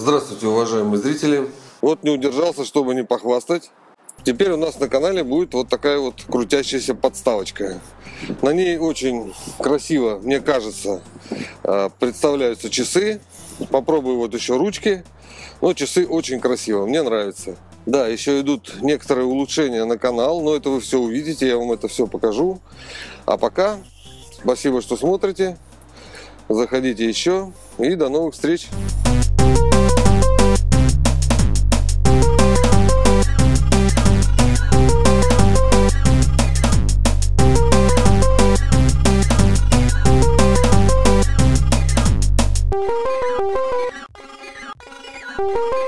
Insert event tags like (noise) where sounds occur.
Здравствуйте, уважаемые зрители. Вот не удержался, чтобы не похвастать. Теперь у нас на канале будет вот такая вот крутящаяся подставочка. На ней очень красиво, мне кажется, э, представляются часы. Попробую вот еще ручки. Но часы очень красиво, мне нравится. Да, еще идут некоторые улучшения на канал, но это вы все увидите, я вам это все покажу. А пока, спасибо, что смотрите. Заходите еще и до новых встреч. Okay. (laughs)